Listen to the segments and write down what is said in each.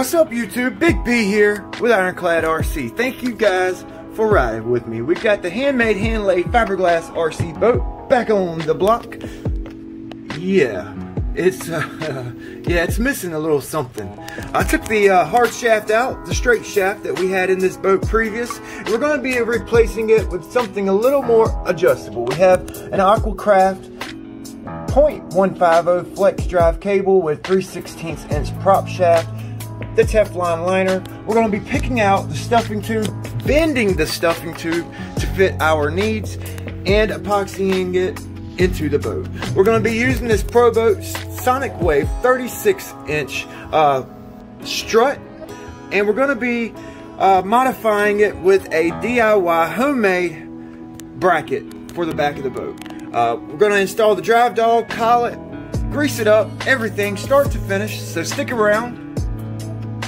What's up YouTube? Big B here with Ironclad RC. Thank you guys for riding with me. We've got the handmade, hand-laid fiberglass RC boat back on the block. Yeah, it's uh, yeah, it's missing a little something. I took the uh, hard shaft out, the straight shaft that we had in this boat previous, we're going to be replacing it with something a little more adjustable. We have an Aquacraft 0.150 flex drive cable with 3 16 inch prop shaft the Teflon liner. We're going to be picking out the stuffing tube, bending the stuffing tube to fit our needs, and epoxying it into the boat. We're going to be using this Pro ProBoat Sonic Wake 36 inch uh, strut, and we're going to be uh, modifying it with a DIY homemade bracket for the back of the boat. Uh, we're going to install the drive dog, collet, grease it up, everything, start to finish, so stick around.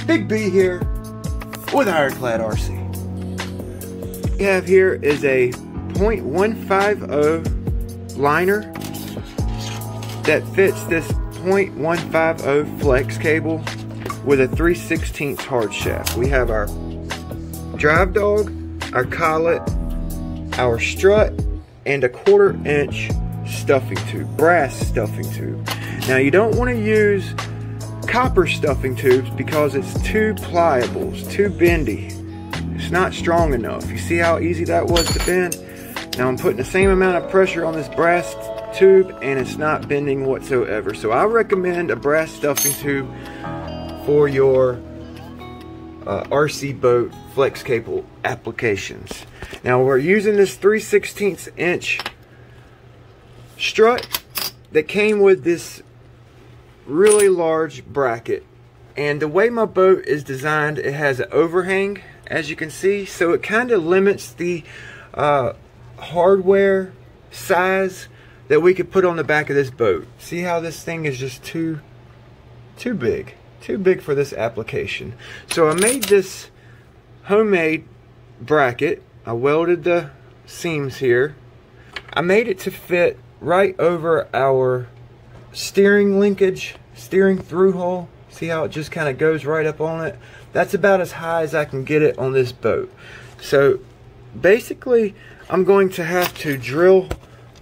Big B here with Ironclad RC. We have here is a .150 liner that fits this .150 flex cable with a 3 16 hard shaft. We have our drive dog, our collet, our strut, and a quarter inch stuffing tube, brass stuffing tube. Now you don't want to use copper stuffing tubes because it's too pliable, it's too bendy. It's not strong enough. You see how easy that was to bend? Now I'm putting the same amount of pressure on this brass tube and it's not bending whatsoever. So I recommend a brass stuffing tube for your uh, RC boat flex cable applications. Now we're using this 3 16 inch strut that came with this really large bracket. And the way my boat is designed, it has an overhang, as you can see. So it kind of limits the uh, hardware size that we could put on the back of this boat. See how this thing is just too, too big. Too big for this application. So I made this homemade bracket. I welded the seams here. I made it to fit right over our steering linkage, steering through hole. See how it just kind of goes right up on it? That's about as high as I can get it on this boat. So basically, I'm going to have to drill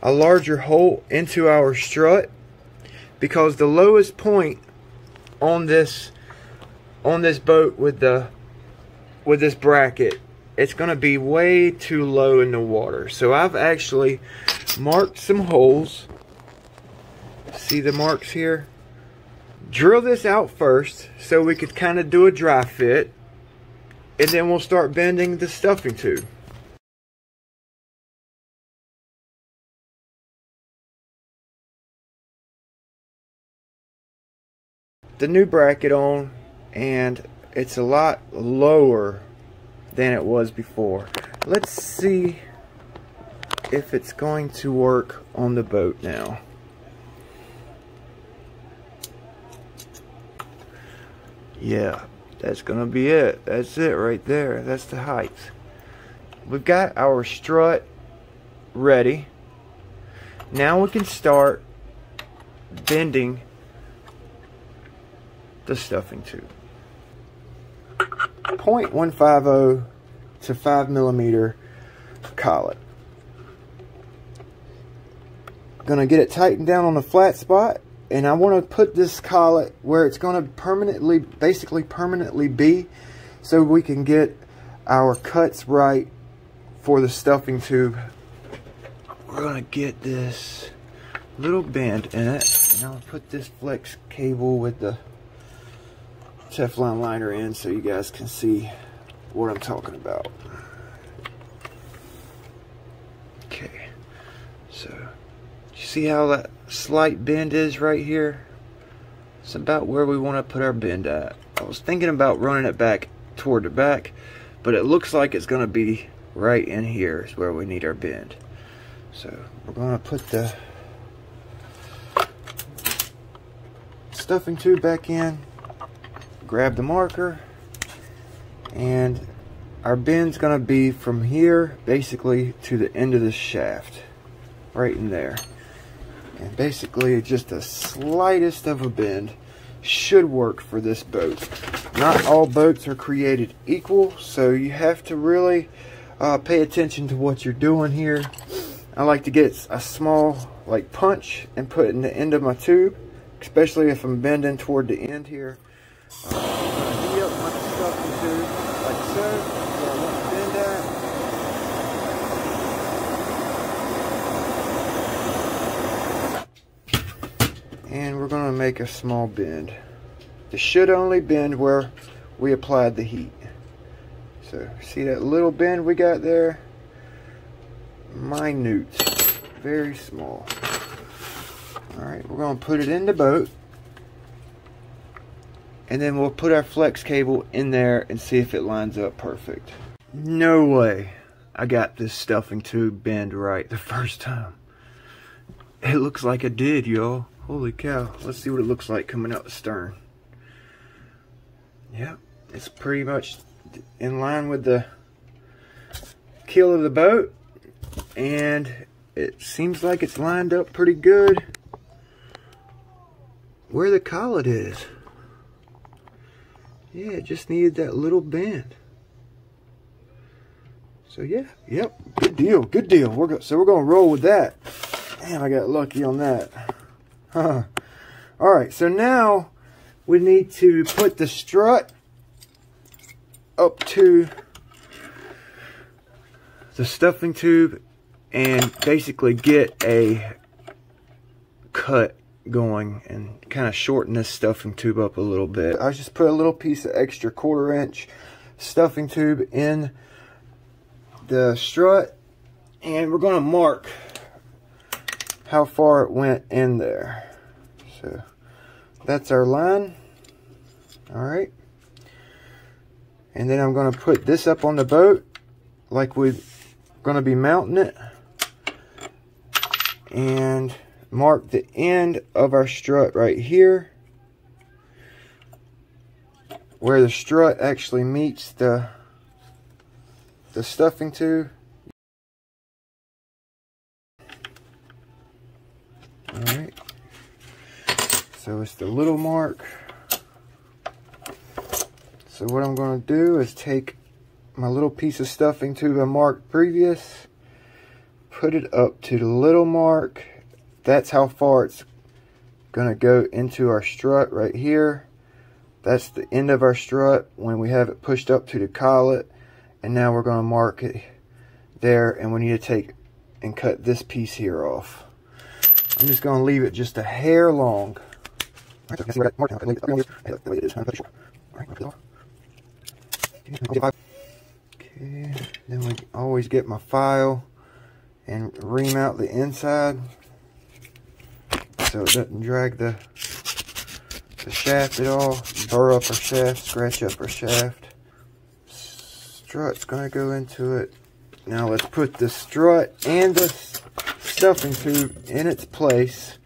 a larger hole into our strut because the lowest point on this on this boat with the with this bracket it's going to be way too low in the water so I've actually marked some holes See the marks here? Drill this out first so we could kind of do a dry fit. And then we'll start bending the stuffing tube. The new bracket on and it's a lot lower than it was before. Let's see if it's going to work on the boat now. Yeah, that's going to be it. That's it right there. That's the height. We've got our strut ready. Now we can start bending the stuffing tube. 0.150 to 5 millimeter collet. Gonna get it tightened down on the flat spot and I want to put this collet where it's going to permanently, basically permanently be, so we can get our cuts right for the stuffing tube. We're going to get this little bend in it, and I'll put this flex cable with the Teflon liner in so you guys can see what I'm talking about. Okay, so see how that slight bend is right here? It's about where we want to put our bend at. I was thinking about running it back toward the back, but it looks like it's going to be right in here is where we need our bend. So we're going to put the stuffing tube back in, grab the marker, and our bend's going to be from here basically to the end of the shaft, right in there. And basically just the slightest of a bend should work for this boat. Not all boats are created equal, so you have to really uh, pay attention to what you're doing here. I like to get a small like punch and put in the end of my tube, especially if I'm bending toward the end here. Uh, up my stuffing tube like so. And we're going to make a small bend. It should only bend where we applied the heat. So see that little bend we got there? Minute, very small. All right, we're going to put it in the boat and then we'll put our flex cable in there and see if it lines up perfect. No way I got this stuffing tube bend right the first time. It looks like I did, y'all. Holy cow. Let's see what it looks like coming out the stern. Yep, it's pretty much in line with the keel of the boat. And it seems like it's lined up pretty good where the collet is. Yeah, it just needed that little bend. So yeah, yep, good deal, good deal. We're go so we're gonna roll with that. Damn, I got lucky on that. All right, so now we need to put the strut up to the stuffing tube and basically get a cut going and kind of shorten this stuffing tube up a little bit. I just put a little piece of extra quarter inch stuffing tube in the strut and we're going to mark how far it went in there. So that's our line. All right. And then I'm going to put this up on the boat like we're going to be mounting it. And mark the end of our strut right here. Where the strut actually meets the the stuffing tube. Alright. So it's the little mark. So what I'm going to do is take my little piece of stuffing tube I mark previous, put it up to the little mark. That's how far it's going to go into our strut right here. That's the end of our strut when we have it pushed up to the collet. And now we're going to mark it there and we need to take and cut this piece here off. I'm just going to leave it just a hair long. Okay, then we always get my file and ream out the inside so it doesn't drag the the shaft at all. Burr up our shaft, scratch up our shaft. Strut's gonna go into it. Now let's put the strut and the stuffing tube in its place.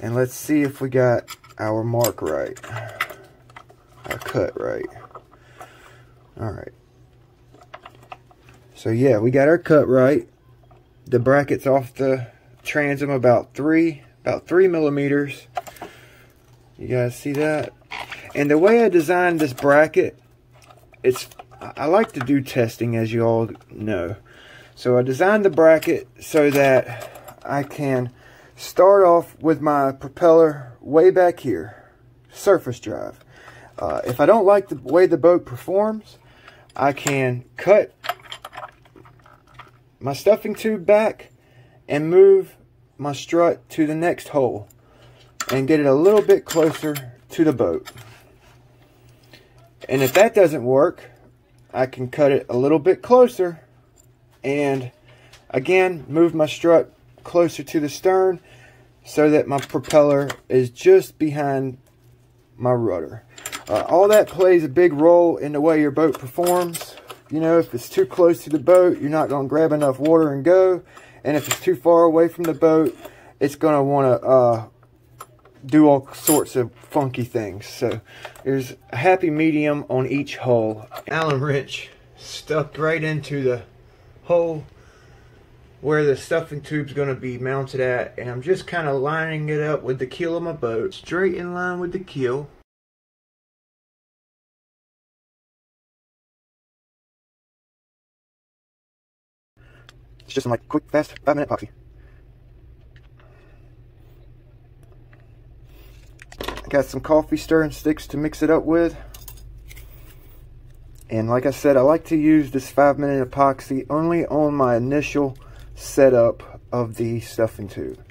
And let's see if we got our mark right. Our cut right. Alright. So yeah, we got our cut right. The bracket's off the transom about three, about three millimeters. You guys see that? And the way I designed this bracket, it's I like to do testing as you all know. So I designed the bracket so that I can start off with my propeller way back here, surface drive. Uh, if I don't like the way the boat performs, I can cut my stuffing tube back and move my strut to the next hole and get it a little bit closer to the boat. And if that doesn't work, I can cut it a little bit closer and again move my strut closer to the stern so that my propeller is just behind my rudder. Uh, all that plays a big role in the way your boat performs. You know, if it's too close to the boat, you're not going to grab enough water and go. And if it's too far away from the boat, it's going to want to uh, do all sorts of funky things. So there's a happy medium on each hole. Allen wrench stuck right into the hole where the stuffing tube's going to be mounted at and I'm just kind of lining it up with the keel of my boat straight in line with the keel It's just some like quick, fast, five minute epoxy. I got some coffee stirring sticks to mix it up with. And like I said, I like to use this five minute epoxy only on my initial setup of the stuffing tube.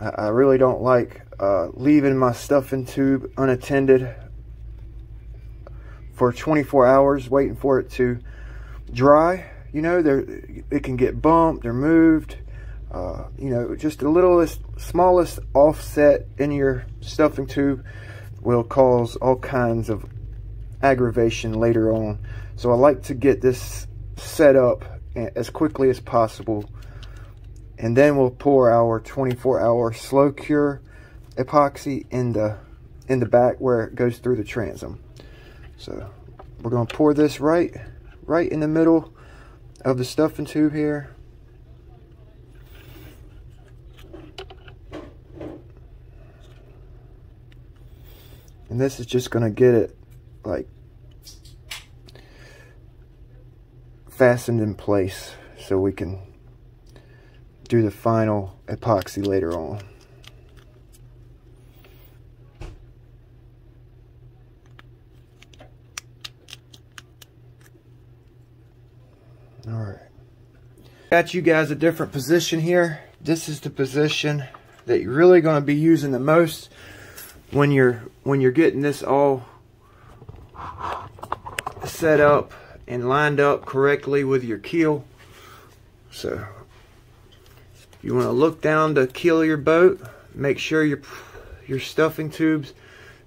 I, I really don't like uh, leaving my stuffing tube unattended for 24 hours waiting for it to dry. You know, it can get bumped or moved. Uh, you know, just the littlest, smallest offset in your stuffing tube will cause all kinds of aggravation later on. So I like to get this set up as quickly as possible. And then we'll pour our 24 hour slow cure epoxy in the in the back where it goes through the transom. So we're gonna pour this right right in the middle of the stuffing tube here. And this is just gonna get it like fastened in place so we can do the final epoxy later on. All right. Got you guys a different position here. This is the position that you're really going to be using the most when you're when you're getting this all set up and lined up correctly with your keel. So you want to look down to keel your boat. Make sure your your stuffing tubes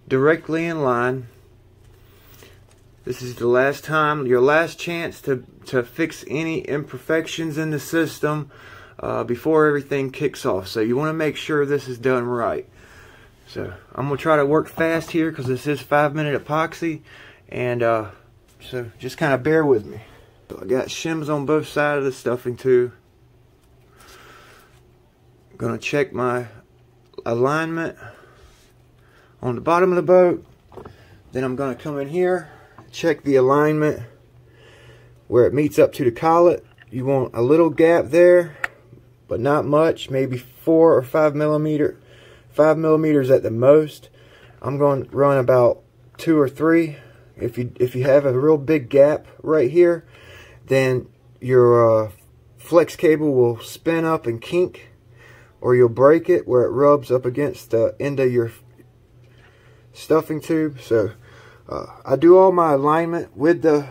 directly in line. This is the last time, your last chance to, to fix any imperfections in the system uh, before everything kicks off. So you want to make sure this is done right. So I'm going to try to work fast here because this is five minute epoxy. And uh, so just kind of bear with me. So I got shims on both sides of the stuffing too. I'm to check my alignment on the bottom of the boat. Then I'm to come in here, check the alignment where it meets up to the collet. You want a little gap there, but not much, maybe four or five millimeter five millimeters at the most. I'm going to run about two or three. If you if you have a real big gap right here, then your uh, flex cable will spin up and kink, or you'll break it where it rubs up against the end of your stuffing tube. So uh, I do all my alignment with the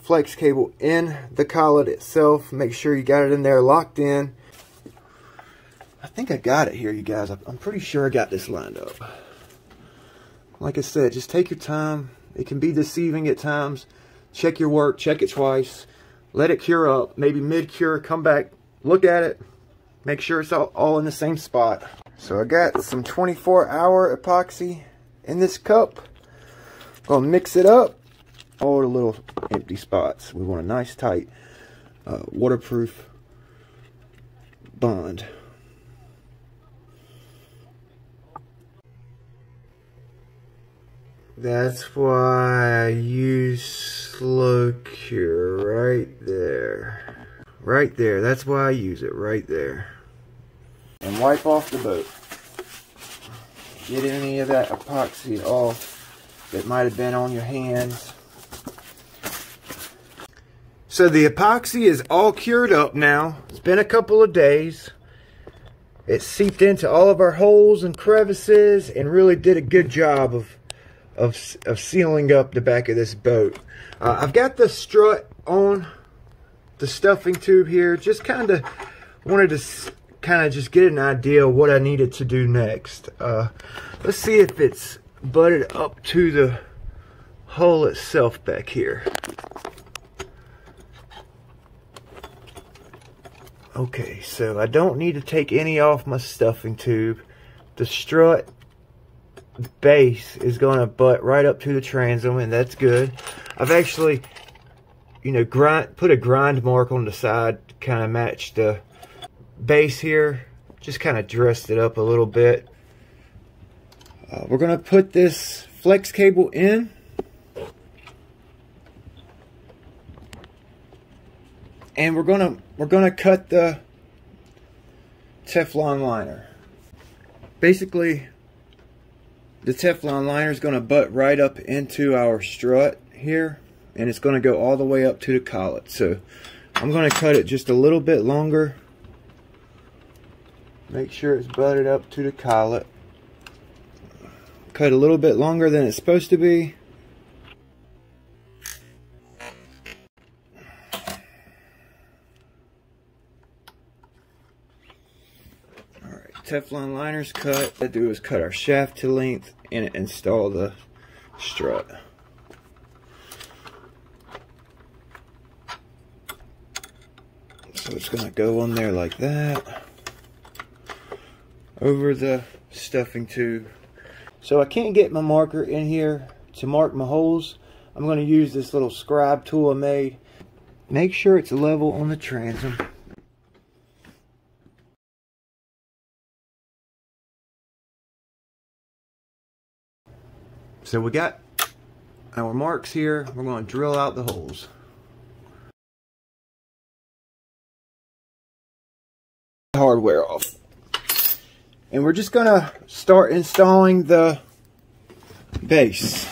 flex cable in the collet itself. Make sure you got it in there locked in. I think I got it here, you guys. I'm pretty sure I got this lined up. Like I said, just take your time. It can be deceiving at times. Check your work. Check it twice. Let it cure up. Maybe mid-cure. Come back. Look at it. Make sure it's all, all in the same spot. So I got some 24-hour epoxy in this cup. Gonna mix it up. All the little empty spots. We want a nice, tight, uh, waterproof bond. That's why I use slow cure right there. Right there. That's why I use it right there. And wipe off the boat. Get any of that epoxy off that might have been on your hands. So the epoxy is all cured up now. It's been a couple of days. It seeped into all of our holes and crevices and really did a good job of of, of sealing up the back of this boat. Uh, I've got the strut on the stuffing tube here. Just kind of wanted to kind of just get an idea what I needed to do next. Uh, let's see if it's butted up to the hull itself back here. Okay, so I don't need to take any off my stuffing tube. The strut base is going to butt right up to the transom, and that's good. I've actually, you know, grind put a grind mark on the side to kind of match the base here. Just kind of dressed it up a little bit. Uh, we're going to put this flex cable in. and we're gonna we're gonna cut the Teflon liner. Basically, the Teflon liner is gonna butt right up into our strut here, and it's gonna go all the way up to the collet. So I'm gonna cut it just a little bit longer. Make sure it's butted up to the collet. Cut a little bit longer than it's supposed to be. Teflon liners cut. What I do is cut our shaft to length and install the strut. So it's going to go on there like that. Over the stuffing tube. So I can't get my marker in here to mark my holes. I'm going to use this little scribe tool I made. Make sure it's level on the transom. So we got our marks here. We're going to drill out the holes. Hardware off. And we're just going to start installing the base.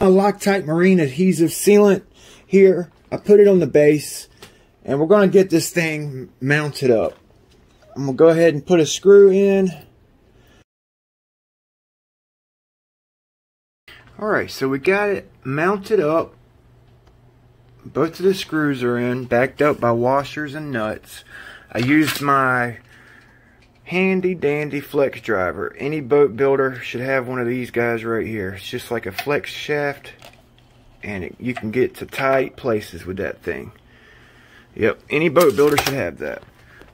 A Loctite Marine adhesive sealant here. I put it on the base and we're going to get this thing mounted up. I'm going to go ahead and put a screw in. Alright, so we got it mounted up. Both of the screws are in, backed up by washers and nuts. I used my handy dandy flex driver. Any boat builder should have one of these guys right here. It's just like a flex shaft and it, you can get to tight places with that thing. Yep, any boat builder should have that.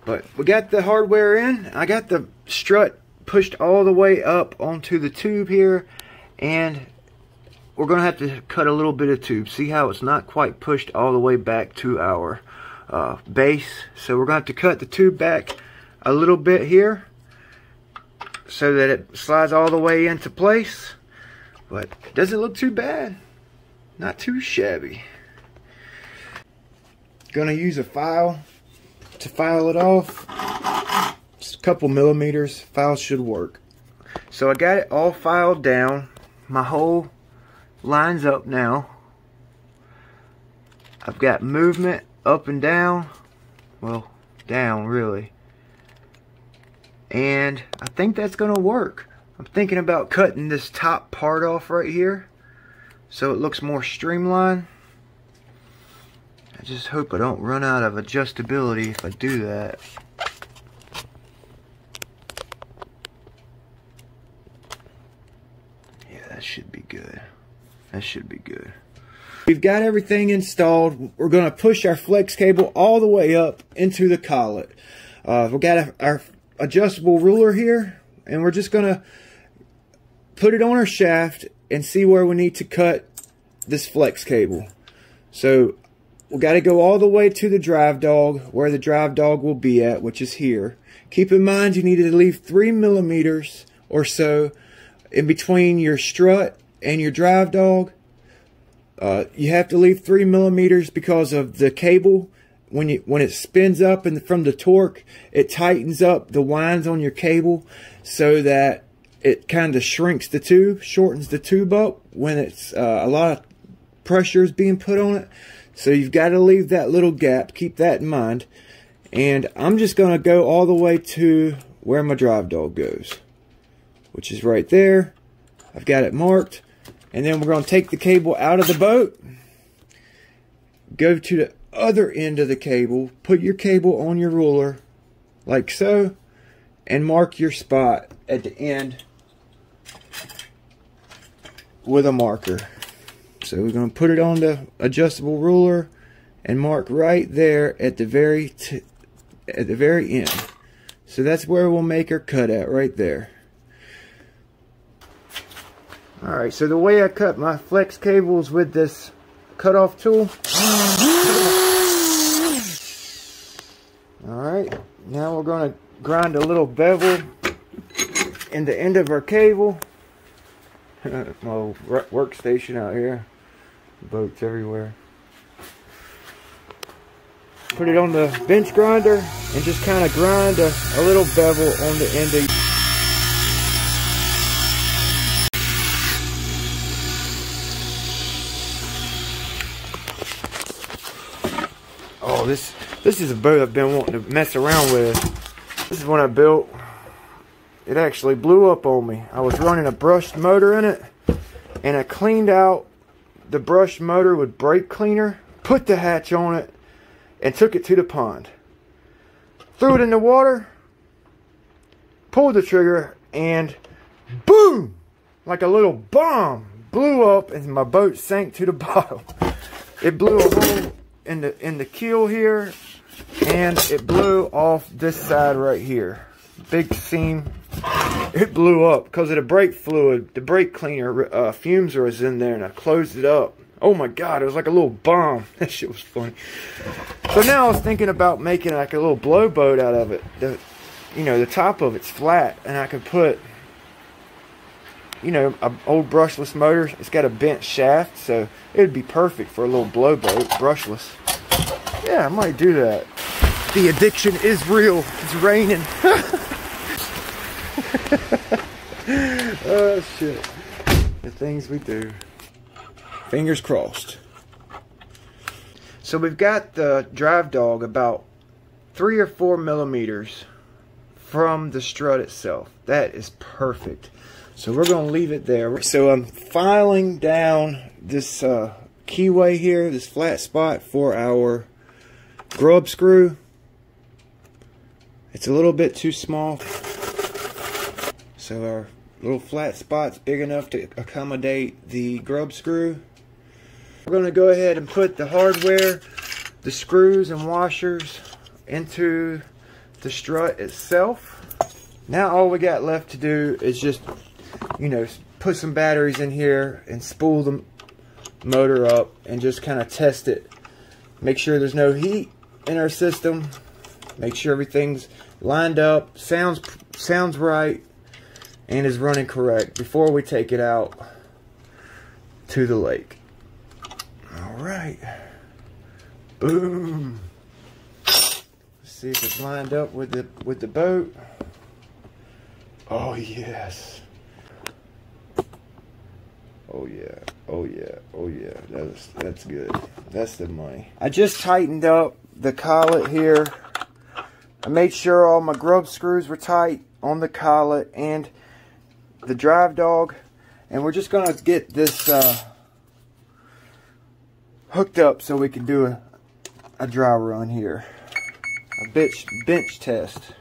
But we got the hardware in. I got the strut pushed all the way up onto the tube here and we're going to have to cut a little bit of tube. See how it's not quite pushed all the way back to our uh, base. So we're going to have to cut the tube back a little bit here so that it slides all the way into place. But it doesn't look too bad. Not too shabby. To use a file to file it off. Just a couple millimeters. File should work. So I got it all filed down. My whole lines up now. I've got movement up and down. Well, down really. And I think that's going to work. I'm thinking about cutting this top part off right here so it looks more streamlined. I just hope I don't run out of adjustability if I do that. Yeah, that should be good. That should be good. We've got everything installed. We're going to push our flex cable all the way up into the collet. Uh, we've got a, our adjustable ruler here, and we're just going to put it on our shaft and see where we need to cut this flex cable. So we got to go all the way to the drive dog, where the drive dog will be at, which is here. Keep in mind you need to leave three millimeters or so in between your strut and your drive dog, uh, you have to leave three millimeters because of the cable. When you when it spins up and from the torque, it tightens up the winds on your cable so that it kind of shrinks the tube, shortens the tube up when it's uh, a lot of pressure is being put on it. So you've got to leave that little gap. Keep that in mind. And I'm just going to go all the way to where my drive dog goes, which is right there. I've got it marked. And then we're going to take the cable out of the boat, go to the other end of the cable, put your cable on your ruler like so, and mark your spot at the end with a marker. So we're going to put it on the adjustable ruler and mark right there at the very at the very end. So that's where we'll make our cut at right there. Alright, so the way I cut my flex cables with this cutoff tool. Alright, now we're going to grind a little bevel in the end of our cable. my workstation out here. Boats everywhere. put it on the bench grinder, and just kind of grind a, a little bevel on the end of this this is a boat I've been wanting to mess around with. This is one I built. It actually blew up on me. I was running a brushed motor in it, and I cleaned out the brushed motor with brake cleaner, put the hatch on it, and took it to the pond. Threw it in the water, pulled the trigger, and boom! Like a little bomb, blew up, and my boat sank to the bottom. It blew a hole in the in the keel here, and it blew off this side right here. Big seam. It blew up because of the brake fluid. The brake cleaner uh, fumes was in there, and I closed it up. Oh my god, it was like a little bomb. That shit was funny. So now I was thinking about making like a little blow boat out of it. The, you know, the top of it's flat, and I could put, you know, an old brushless motor. It's got a bent shaft, so it would be perfect for a little blowboat, brushless. Yeah, I might do that. The addiction is real. It's raining. oh shit. The things we do. Fingers crossed. So we've got the drive dog about three or four millimeters from the strut itself. That is perfect. So we're going to leave it there. So I'm filing down this uh, keyway here, this flat spot for our grub screw. It's a little bit too small. So our little flat spot's big enough to accommodate the grub screw. We're going to go ahead and put the hardware, the screws and washers into the strut itself. Now all we got left to do is just, you know, put some batteries in here and spool the motor up and just kind of test it. Make sure there's no heat in our system. Make sure everything's lined up, sounds sounds right, and is running correct before we take it out to the lake. All right. Boom. Let's see if it's lined up with the with the boat. Oh yes. Oh yeah. Oh yeah. Oh yeah. That's that's good. That's the money. I just tightened up the collet here. I made sure all my grub screws were tight on the collet and the drive dog. And we're just going to get this uh, hooked up so we can do a, a dry run here. A bench, bench test.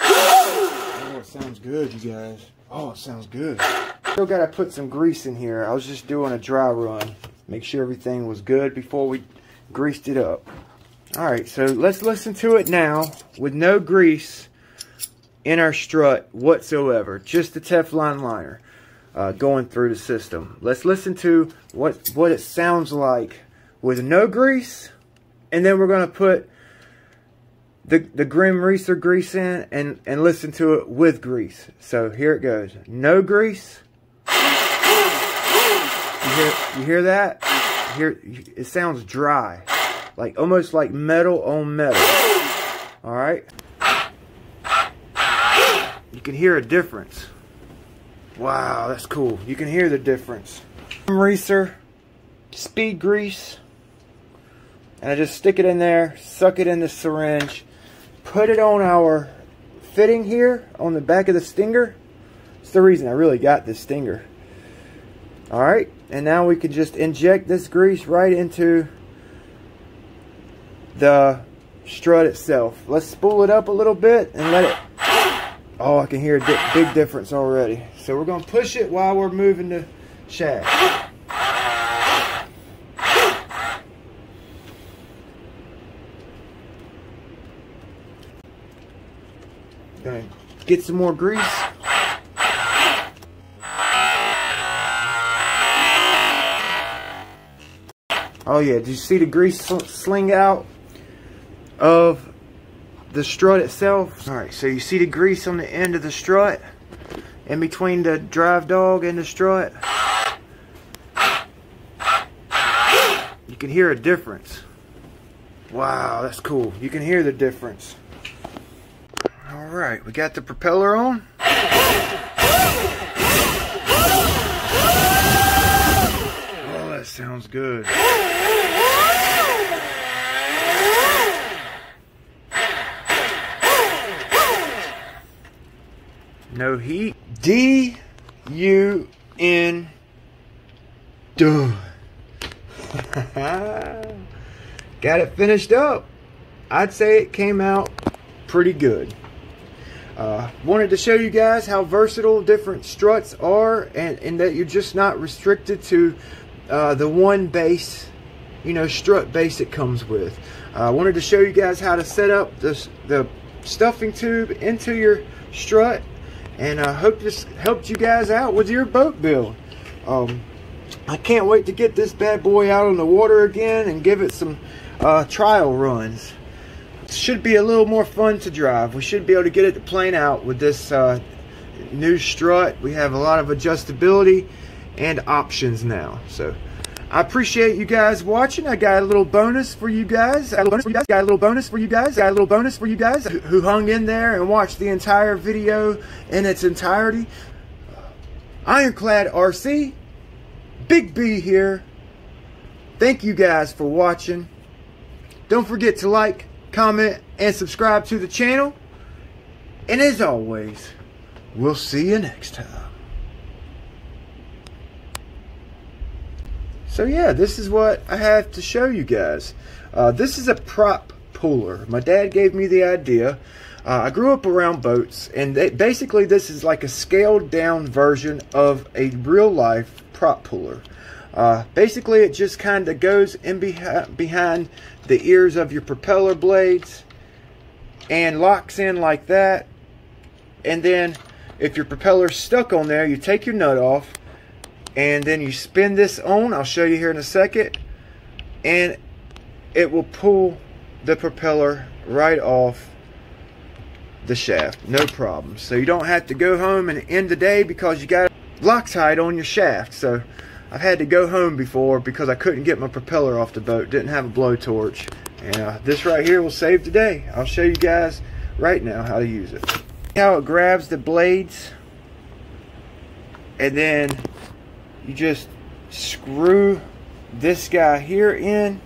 Oh, it sounds good, you guys. Oh, it sounds good. Still got to put some grease in here. I was just doing a dry run. Make sure everything was good before we greased it up. Alright, so let's listen to it now with no grease in our strut whatsoever. Just the Teflon liner uh, going through the system. Let's listen to what, what it sounds like with no grease. And then we're going to put the, the Grim Racer grease in and, and listen to it with grease. So here it goes. No grease. You hear, you hear that? It sounds dry. Like almost like metal on metal. Alright? You can hear a difference. Wow, that's cool. You can hear the difference. Racer, speed grease, and I just stick it in there, suck it in the syringe, put it on our fitting here on the back of the stinger. It's the reason I really got this stinger. Alright, and now we can just inject this grease right into the strut itself. Let's spool it up a little bit and let it... Oh, I can hear a big difference already. So we're to push it while we're moving the shaft. Gonna get some more grease. Oh yeah, did you see the grease sling out? of the strut itself. All right, so you see the grease on the end of the strut in between the drive dog and the strut. You can hear a difference. Wow, that's cool. You can hear the difference. All right, we got the propeller on. Oh, that sounds good. No heat. D U N. Duh. Got it finished up. I'd say it came out pretty good. Uh, wanted to show you guys how versatile different struts are and, and that you're just not restricted to uh, the one base, you know, strut base it comes with. I uh, wanted to show you guys how to set up this, the stuffing tube into your strut and I hope this helped you guys out with your boat build. Um, I can't wait to get this bad boy out on the water again and give it some uh, trial runs. Should be a little more fun to drive. We should be able to get it to plane out with this uh, new strut. We have a lot of adjustability and options now. So I appreciate you guys watching. I got a little bonus for you guys. I. Got a little bonus for you guys. I got a little bonus for you guys who hung in there and watched the entire video in its entirety. Ironclad RC, Big B here. Thank you guys for watching. Don't forget to like, comment, and subscribe to the channel. And as always, we'll see you next time. So yeah, this is what I have to show you guys. Uh, this is a prop puller. My dad gave me the idea. Uh, I grew up around boats, and they, basically this is like a scaled down version of a real life prop puller. Uh, basically, it just kind of goes in behind, the ears of your propeller blades and locks in like that. And then if your propeller's stuck on there, you take your nut off and then you spin this on. I'll show you here in a second. And it will pull the propeller right off the shaft. No problem. So you don't have to go home and end the day because you got Loctite on your shaft. So I've had to go home before because I couldn't get my propeller off the boat. Didn't have a blowtorch. And uh, this right here will save the day. I'll show you guys right now how to use it. How it grabs the blades. And then you just screw this guy here in.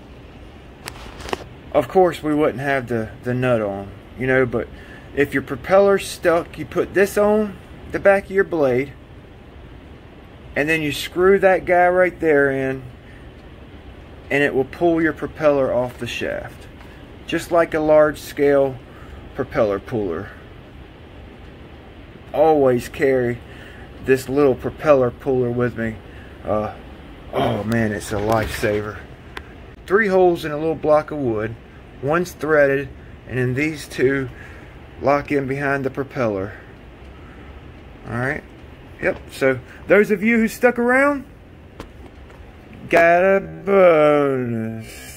Of course, we wouldn't have the, the nut on, you know, but if your propeller's stuck, you put this on the back of your blade and then you screw that guy right there in and it will pull your propeller off the shaft. Just like a large scale propeller puller. Always carry this little propeller puller with me. Uh, oh man it's a lifesaver. Three holes in a little block of wood. One's threaded and then these two lock in behind the propeller. All right Yep, so those of you who stuck around, got a bonus.